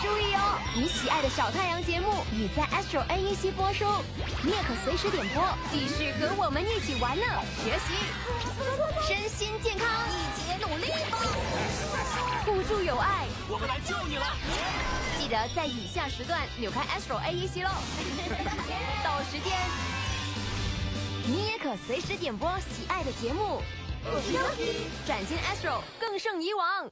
注意哦，你喜爱的小太阳节目已在 Astro NEC 播出，你也可随时点播，继续和我们一起玩乐、学习，身心健康，一起努力吧！互助有爱，我们来救你了！记得在以下时段扭开 Astro AEC 喽。到时间，你也可随时点播喜爱的节目，展现 Astro 更胜以往。